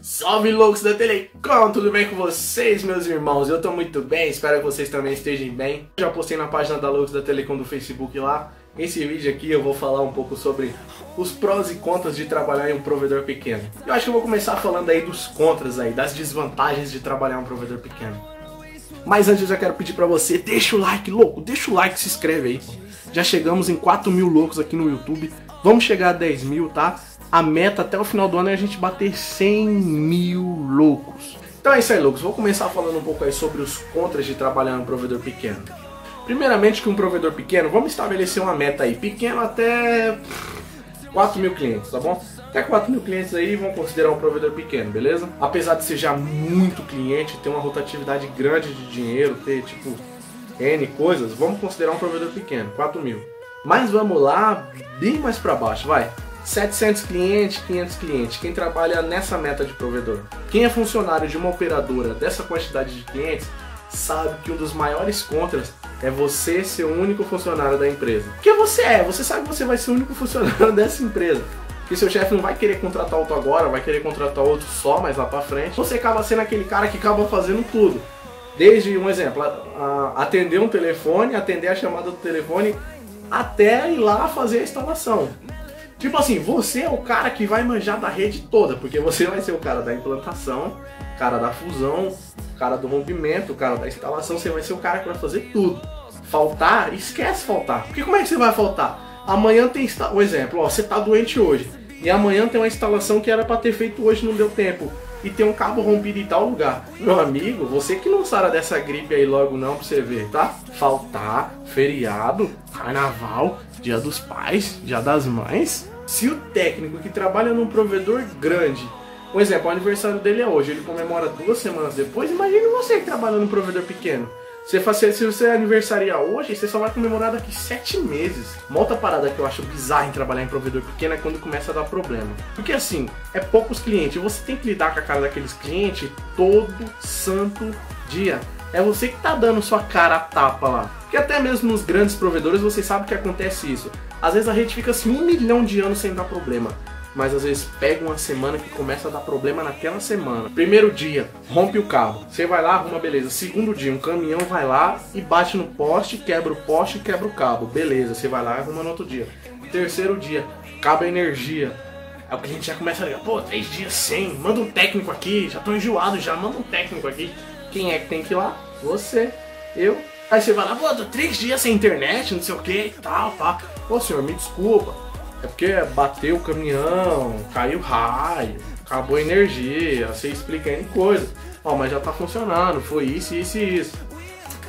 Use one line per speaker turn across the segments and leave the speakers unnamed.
Salve loucos da Telecom, tudo bem com vocês, meus irmãos? Eu tô muito bem, espero que vocês também estejam bem. Já postei na página da Loucos da Telecom do Facebook lá. Esse vídeo aqui eu vou falar um pouco sobre os prós e contras de trabalhar em um provedor pequeno. Eu acho que eu vou começar falando aí dos contras aí, das desvantagens de trabalhar em um provedor pequeno. Mas antes eu já quero pedir pra você, deixa o like, louco, deixa o like, se inscreve aí. Já chegamos em 4 mil loucos aqui no YouTube. Vamos chegar a 10 mil, tá? A meta até o final do ano é a gente bater 100 mil loucos. Então é isso aí, loucos. Vou começar falando um pouco aí sobre os contras de trabalhar em um provedor pequeno. Primeiramente que um provedor pequeno, vamos estabelecer uma meta aí, pequeno até 4 mil clientes, tá bom? Até 4 mil clientes aí vão considerar um provedor pequeno, beleza? Apesar de ser já muito cliente, ter uma rotatividade grande de dinheiro, ter tipo N coisas, vamos considerar um provedor pequeno, 4 mil. Mas vamos lá, bem mais para baixo, vai. 700 clientes, 500 clientes. Quem trabalha nessa meta de provedor? Quem é funcionário de uma operadora dessa quantidade de clientes sabe que um dos maiores contras é você ser o único funcionário da empresa. Porque você é, você sabe que você vai ser o único funcionário dessa empresa. Que seu chefe não vai querer contratar outro agora, vai querer contratar outro só mais lá pra frente. Você acaba sendo aquele cara que acaba fazendo tudo. Desde um exemplo, atender um telefone, atender a chamada do telefone, até ir lá fazer a instalação. Tipo assim, você é o cara que vai manjar da rede toda, porque você vai ser o cara da implantação, cara da fusão, cara do rompimento, cara da instalação, você vai ser o cara que vai fazer tudo. Faltar, esquece faltar. Porque como é que você vai faltar? Amanhã tem um exemplo, ó, você tá doente hoje. E amanhã tem uma instalação que era para ter feito hoje, não deu tempo. E tem um cabo rompido em tal lugar. Meu amigo, você que não sara dessa gripe aí logo não pra você ver, tá? Faltar, feriado, carnaval, dia dos pais, dia das mães. Se o técnico que trabalha num provedor grande por exemplo, o aniversário dele é hoje, ele comemora duas semanas depois. Imagine você que trabalha num provedor pequeno. Se você, se você aniversaria hoje, você só vai comemorar daqui sete meses. Uma outra parada que eu acho bizarra em trabalhar em provedor pequeno é quando começa a dar problema. Porque assim, é poucos clientes, você tem que lidar com a cara daqueles clientes todo santo dia. É você que tá dando sua cara a tapa lá. Porque até mesmo nos grandes provedores você sabe que acontece isso. Às vezes a rede fica assim um milhão de anos sem dar problema mas às vezes pega uma semana que começa a dar problema naquela semana. Primeiro dia, rompe o cabo. Você vai lá, arruma, beleza. Segundo dia, um caminhão vai lá e bate no poste, quebra o poste quebra o cabo. Beleza, você vai lá e arruma no outro dia. Terceiro dia, cabo a energia. Aí o cliente já começa a ligar, pô, três dias sem, manda um técnico aqui, já tô enjoado já, manda um técnico aqui. Quem é que tem que ir lá? Você, eu. Aí você vai lá, pô, tô três dias sem internet, não sei o que e tal, pá. Pô, senhor, me desculpa é porque bateu o caminhão, caiu raio, acabou a energia, você explica N coisa. Ó, mas já tá funcionando, foi isso, isso e isso.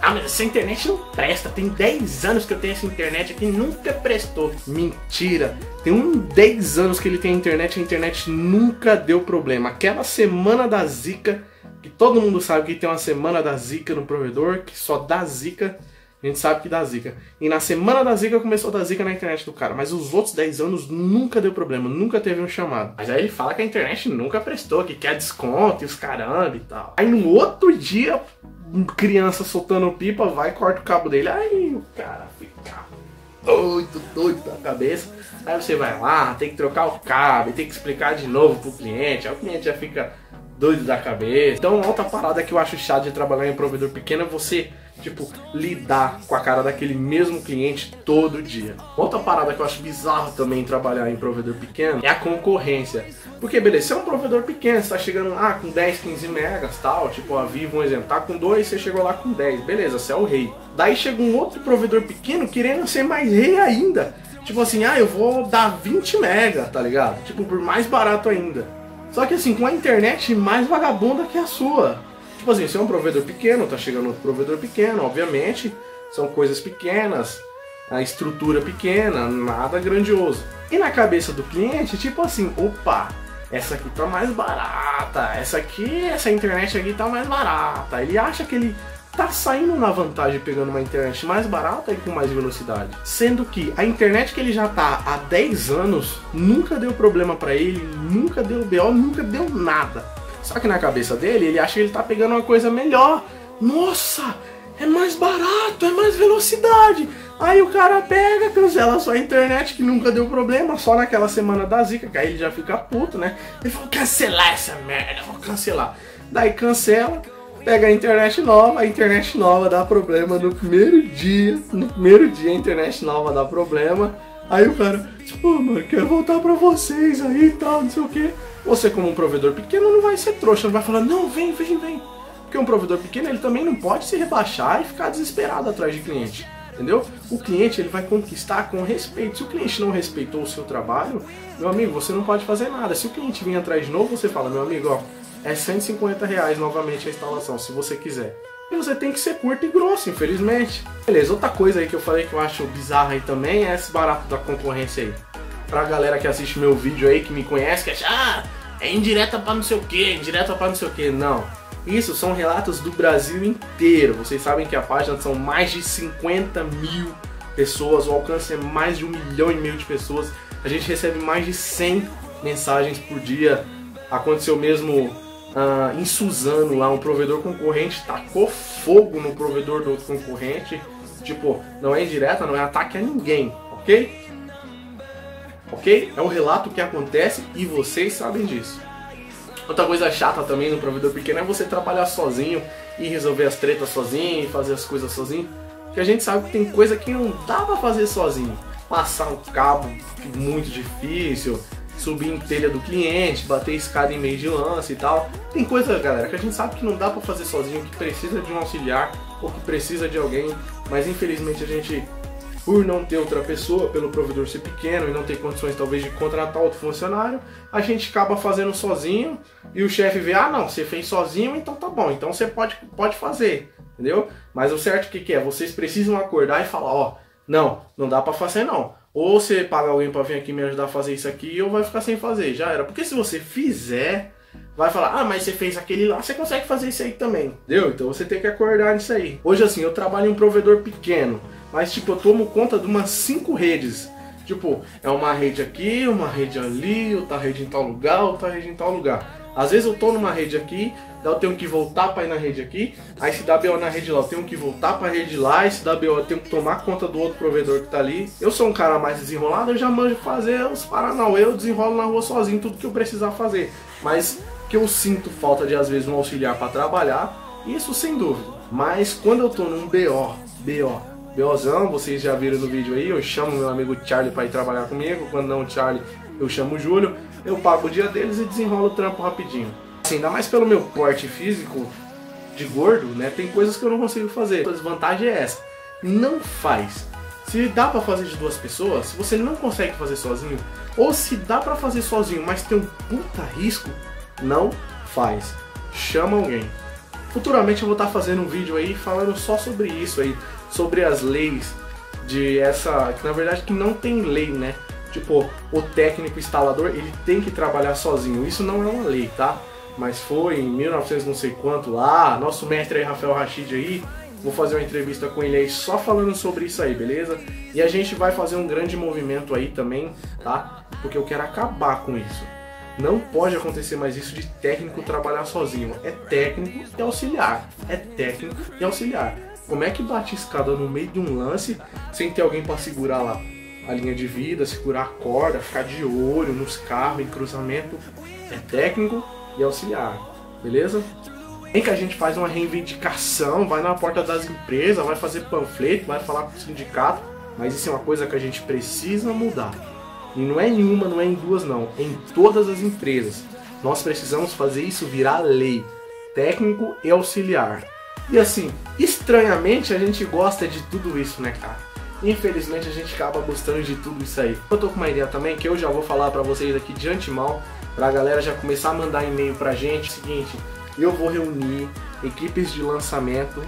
Ah, mas essa internet não presta. Tem 10 anos que eu tenho essa internet aqui nunca prestou. Mentira. Tem um 10 anos que ele tem internet e a internet nunca deu problema. Aquela semana da zica, que todo mundo sabe que tem uma semana da zica no provedor, que só dá zica a gente sabe que dá zica. E na semana da zica começou a dar zica na internet do cara. Mas os outros 10 anos nunca deu problema, nunca teve um chamado. Mas aí ele fala que a internet nunca prestou, que quer desconto e os caramba e tal. Aí no outro dia, criança soltando pipa, vai e corta o cabo dele. Aí o cara fica doido, doido da cabeça. Aí você vai lá, tem que trocar o cabo, tem que explicar de novo pro cliente. Aí o cliente já fica doido da cabeça. Então, outra parada que eu acho chato de trabalhar em provedor pequeno é você tipo, lidar com a cara daquele mesmo cliente todo dia. Outra parada que eu acho bizarro também trabalhar em provedor pequeno é a concorrência. Porque, beleza, você é um provedor pequeno, você tá chegando lá com 10, 15 megas tal, tipo a Vivo, um exemplo, tá com 2, você chegou lá com 10, beleza, você é o rei. Daí chega um outro provedor pequeno querendo ser mais rei ainda. Tipo assim, ah, eu vou dar 20 mega, tá ligado? Tipo, por mais barato ainda. Só que assim, com a internet mais vagabunda que a sua. Tipo assim, se é um provedor pequeno, tá chegando outro provedor pequeno, obviamente, são coisas pequenas, a estrutura pequena, nada grandioso. E na cabeça do cliente, tipo assim, opa, essa aqui tá mais barata, essa aqui, essa internet aqui tá mais barata. Ele acha que ele tá saindo na vantagem pegando uma internet mais barata e com mais velocidade. Sendo que a internet que ele já tá há 10 anos nunca deu problema para ele, nunca deu BO, nunca deu nada. Só que na cabeça dele, ele acha que ele tá pegando uma coisa melhor. Nossa, é mais barato, é mais velocidade. Aí o cara pega, cancela sua internet, que nunca deu problema, só naquela semana da zica, que aí ele já fica puto, né? Ele falou, cancelar essa merda, vou cancelar. Daí cancela, pega a internet nova, a internet nova dá problema no primeiro dia, no primeiro dia a internet nova dá problema. Aí o cara, tipo, mano, quero voltar pra vocês aí e tal, não sei o que. Você como um provedor pequeno não vai ser trouxa, não vai falar, não, vem, vem, vem. Porque um provedor pequeno, ele também não pode se rebaixar e ficar desesperado atrás de cliente entendeu? O cliente ele vai conquistar com respeito. Se o cliente não respeitou o seu trabalho, meu amigo, você não pode fazer nada. Se o cliente vir atrás de novo, você fala, meu amigo, ó, é 150 reais novamente a instalação, se você quiser. E você tem que ser curto e grosso, infelizmente. Beleza, outra coisa aí que eu falei que eu acho bizarra aí também é esse barato da concorrência aí. Pra galera que assiste meu vídeo aí, que me conhece, que acha, ah, é indireta pra não sei o que, indireta pra não sei o que. Não. Isso são relatos do Brasil inteiro. Vocês sabem que a página são mais de 50 mil pessoas, o alcance é mais de um milhão e meio de pessoas. A gente recebe mais de 100 mensagens por dia. Aconteceu mesmo uh, em Suzano lá, um provedor concorrente tacou fogo no provedor do outro concorrente. Tipo, não é indireta, não é ataque a ninguém, ok? Ok? É o relato que acontece e vocês sabem disso. Outra coisa chata também no provedor pequeno é você trabalhar sozinho e resolver as tretas sozinho e fazer as coisas sozinho. Porque a gente sabe que tem coisa que não dá pra fazer sozinho. Passar um cabo muito difícil, subir em telha do cliente, bater escada em meio de lance e tal. Tem coisa, galera, que a gente sabe que não dá pra fazer sozinho, que precisa de um auxiliar ou que precisa de alguém, mas infelizmente a gente por não ter outra pessoa, pelo provedor ser pequeno e não ter condições talvez de contratar outro funcionário, a gente acaba fazendo sozinho e o chefe vê, ah não, você fez sozinho, então tá bom, então você pode, pode fazer, entendeu? Mas o certo que, que é? Vocês precisam acordar e falar, ó, não, não dá para fazer não. Ou você paga alguém para vir aqui me ajudar a fazer isso aqui, ou vai ficar sem fazer, já era. Porque se você fizer, vai falar, ah, mas você fez aquele lá, você consegue fazer isso aí também, entendeu? Então você tem que acordar nisso aí. Hoje assim, eu trabalho em um provedor pequeno. Mas, tipo, eu tomo conta de umas cinco redes. Tipo, é uma rede aqui, uma rede ali, outra rede em tal lugar, outra rede em tal lugar. Às vezes eu tô numa rede aqui, eu tenho que voltar para ir na rede aqui, aí se dá BO na rede lá, eu tenho que voltar para a rede lá, e se dá BO eu tenho que tomar conta do outro provedor que tá ali. Eu sou um cara mais desenrolado, eu já manjo fazer os Paranauê, eu desenrolo na rua sozinho, tudo que eu precisar fazer. Mas que eu sinto falta de às vezes um auxiliar para trabalhar, isso sem dúvida. Mas quando eu tô num BO, BO, BOzão, vocês já viram no vídeo aí, eu chamo meu amigo Charlie para ir trabalhar comigo, quando não o Charlie, eu chamo o Júlio, eu pago o dia deles e desenrolo o trampo rapidinho. Assim, ainda mais pelo meu porte físico de gordo, né, tem coisas que eu não consigo fazer. A desvantagem é essa, não faz. Se dá para fazer de duas pessoas, se você não consegue fazer sozinho, ou se dá para fazer sozinho, mas tem um puta risco, não faz. Chama alguém. Futuramente eu vou estar fazendo um vídeo aí falando só sobre isso aí, sobre as leis de essa, que na verdade que não tem lei, né? Tipo, o técnico instalador, ele tem que trabalhar sozinho. Isso não é uma lei, tá? Mas foi em 1900 não sei quanto lá, nosso mestre aí, Rafael Rachid aí, vou fazer uma entrevista com ele aí só falando sobre isso aí, beleza? E a gente vai fazer um grande movimento aí também, tá? Porque eu quero acabar com isso. Não pode acontecer mais isso de técnico trabalhar sozinho. É técnico e auxiliar. É técnico e auxiliar. Como é que bate escada no meio de um lance sem ter alguém para segurar lá a linha de vida, segurar a corda, ficar de olho nos carros, em cruzamento? É técnico e auxiliar, beleza? Tem que a gente faz uma reivindicação, vai na porta das empresas, vai fazer panfleto, vai falar com o sindicato, mas isso é uma coisa que a gente precisa mudar. E não é em uma, não é em duas, não. É em todas as empresas. Nós precisamos fazer isso virar lei. Técnico e auxiliar. E assim, estranhamente a gente gosta de tudo isso, né, cara? Infelizmente a gente acaba gostando de tudo isso aí. Eu tô com uma ideia também que eu já vou falar para vocês aqui de antemão, pra galera já começar a mandar e-mail pra gente. Seguinte, eu vou reunir equipes de lançamento,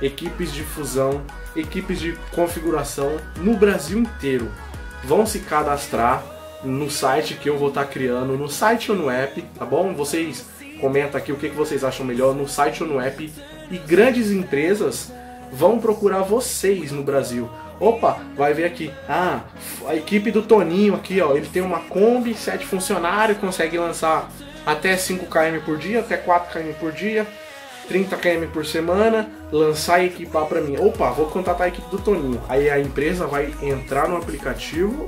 equipes de fusão, equipes de configuração no Brasil inteiro. Vão se cadastrar no site que eu vou estar tá criando, no site ou no app, tá bom? Vocês comentam aqui o que vocês acham melhor no site ou no app e grandes empresas vão procurar vocês no Brasil. Opa, vai ver aqui. Ah, a equipe do Toninho aqui, ó, ele tem uma Kombi, 7 funcionários, consegue lançar até 5 km por dia, até 4 km por dia. 30 km por semana, lançar e equipar para mim. Opa, vou contratar a equipe do Toninho. Aí a empresa vai entrar no aplicativo,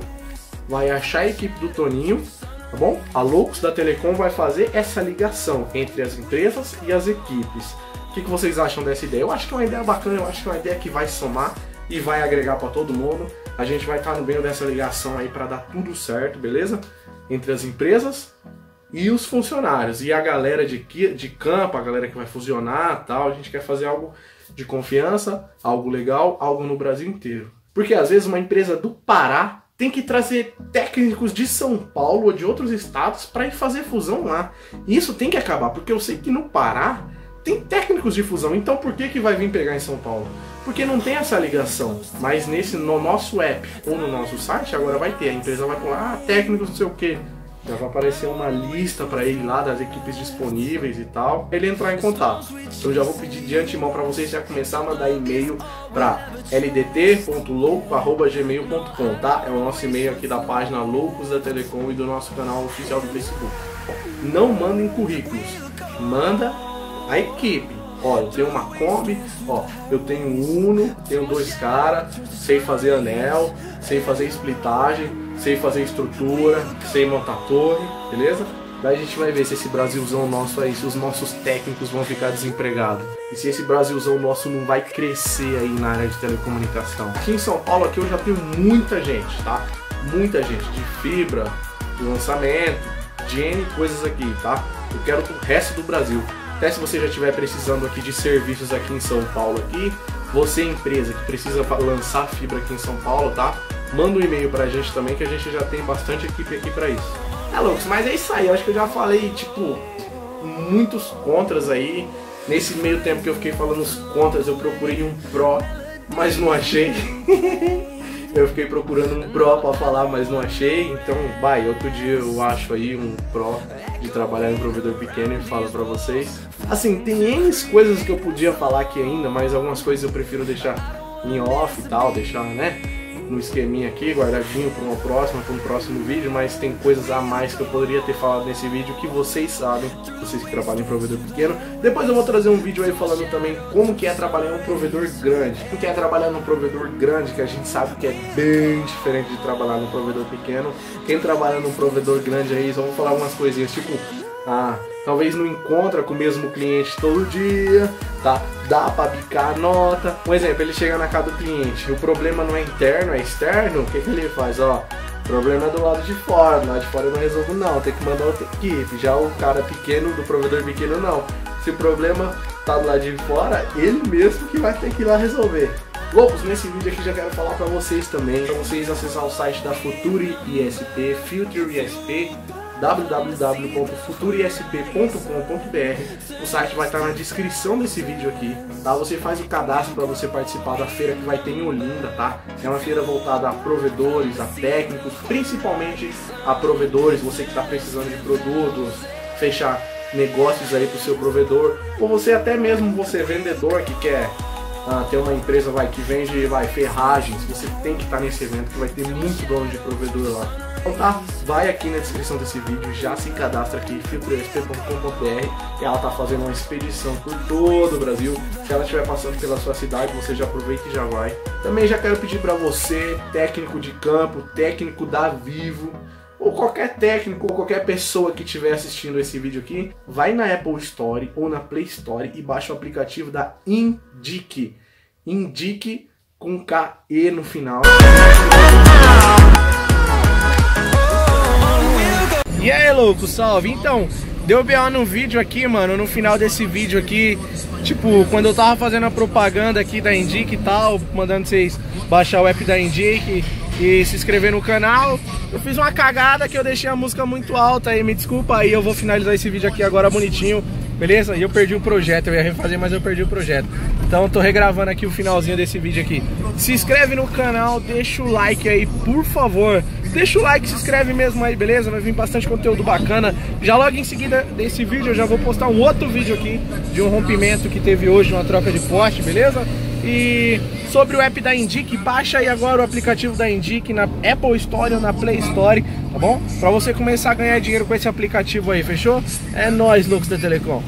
vai achar a equipe do Toninho, tá bom? A Loucos da Telecom vai fazer essa ligação entre as empresas e as equipes. O que, que vocês acham dessa ideia? Eu acho que é uma ideia bacana, eu acho que é uma ideia que vai somar e vai agregar para todo mundo. A gente vai estar no meio dessa ligação aí para dar tudo certo, beleza? Entre as empresas e os funcionários e a galera de, de campo, a galera que vai fusionar tal. A gente quer fazer algo de confiança, algo legal, algo no Brasil inteiro. Porque às vezes uma empresa do Pará tem que trazer técnicos de São Paulo ou de outros estados para ir fazer fusão lá. E isso tem que acabar, porque eu sei que no Pará tem técnicos de fusão, então por que, que vai vir pegar em São Paulo? Porque não tem essa ligação. Mas nesse no nosso app ou no nosso site agora vai ter. A empresa vai falar, ah, técnicos não sei o que. Já vai aparecer uma lista para ele lá das equipes disponíveis e tal. Ele entrar em contato. Então já vou pedir de antemão para vocês já começar a mandar e-mail para ldt.louco@gmail.com, tá? É o nosso e-mail aqui da página Loucos da Telecom e do nosso canal oficial do Facebook. Não mandem currículos. Manda a equipe. Ó, eu tenho uma Kombi, ó, eu tenho um Uno, tenho dois caras, sei fazer anel, sei fazer splitagem, sei fazer estrutura, sei montar torre, beleza? Daí a gente vai ver se esse Brasilzão nosso aí, se os nossos técnicos vão ficar desempregados. E se esse Brasilzão nosso não vai crescer aí na área de telecomunicação. Aqui em São Paulo aqui eu já tenho muita gente, tá? Muita gente de fibra, de lançamento, de N coisas aqui, tá? Eu quero o resto do Brasil. Até se você já estiver precisando aqui de serviços aqui em São Paulo aqui, você empresa que precisa lançar fibra aqui em São Paulo, tá? Manda um e-mail pra gente também que a gente já tem bastante equipe aqui para isso. É loucos, mas é isso aí, eu acho que eu já falei, tipo, muitos contras aí. Nesse meio tempo que eu fiquei falando os contras, eu procurei um Pro, mas não achei. eu fiquei procurando um Pro pra falar, mas não achei. Então, vai, outro dia eu acho aí um Pro de trabalhar em provedor pequeno e falo pra vocês. Assim, tem N coisas que eu podia falar aqui ainda, mas algumas coisas eu prefiro deixar em off e tal, deixar, né? No esqueminha aqui, guardadinho para uma próxima, para um próximo vídeo, mas tem coisas a mais que eu poderia ter falado nesse vídeo que vocês sabem, vocês que trabalham em provedor pequeno. Depois eu vou trazer um vídeo aí falando também como que é trabalhar em um provedor grande. O que é trabalhar num provedor grande, que a gente sabe que é bem diferente de trabalhar num provedor pequeno. Quem trabalha num provedor grande aí, só vou falar algumas coisinhas, tipo, ah, talvez não encontra com o mesmo cliente todo dia, tá? Dá para bicar a nota. Um exemplo, ele chega na casa do cliente, o problema não é interno, é externo, o que, que ele faz? Ó, o problema é do lado de fora, do lado de fora eu não resolvo não, tem que mandar outra equipe. Já o cara pequeno, do provedor pequeno, não. Se o problema tá do lado de fora, ele mesmo que vai ter que ir lá resolver. Loucos, nesse vídeo aqui já quero falar para vocês também, para vocês acessar o site da Future ISP, Future ISP, www.futurisp.com.br. O site vai estar na descrição desse vídeo aqui, tá? Você faz o cadastro para você participar da feira que vai ter em Olinda, tá? É uma feira voltada a provedores, a técnicos, principalmente a provedores, você que está precisando de produtos, fechar negócios aí para o seu provedor, ou você até mesmo você vendedor que quer ah, ter uma empresa vai, que vende vai, ferragens, você tem que estar nesse evento que vai ter muito dono de provedor lá. Então tá, vai aqui na descrição desse vídeo, já se cadastra aqui, filtrosp.com.br e ela tá fazendo uma expedição por todo o Brasil. Se ela estiver passando pela sua cidade, você já aproveita e já vai. Também já quero pedir para você, técnico de campo, técnico da Vivo, ou qualquer técnico ou qualquer pessoa que estiver assistindo esse vídeo aqui, vai na Apple Store ou na Play Store e baixa o aplicativo da Indique. Indique com K-E no final. E aí, louco, salve! Então, deu B.O. no vídeo aqui, mano, no final desse vídeo aqui, tipo, quando eu tava fazendo a propaganda aqui da Indique e tal, mandando vocês baixar o app da Indique e se inscrever no canal, eu fiz uma cagada que eu deixei a música muito alta aí, me desculpa aí, eu vou finalizar esse vídeo aqui agora bonitinho, beleza? E eu perdi o projeto, eu ia refazer, mas eu perdi o projeto. Então tô regravando aqui o finalzinho desse vídeo aqui. Se inscreve no canal, deixa o like aí, por favor. Deixa o like, se inscreve mesmo aí, beleza? Vai vir bastante conteúdo bacana. Já logo em seguida desse vídeo eu já vou postar um outro vídeo aqui de um rompimento que teve hoje, uma troca de poste, beleza? E sobre o app da Indique, baixa aí agora o aplicativo da Indique na Apple Store ou na Play Store, tá bom? Pra você começar a ganhar dinheiro com esse aplicativo aí, fechou? É nóis, loucos da Telecom.